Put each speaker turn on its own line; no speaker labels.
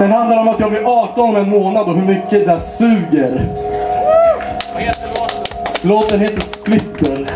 Den handlar om att jag blir 18 om en månad och hur mycket det suger.
Vad heter låten?
Låten heter Splitter.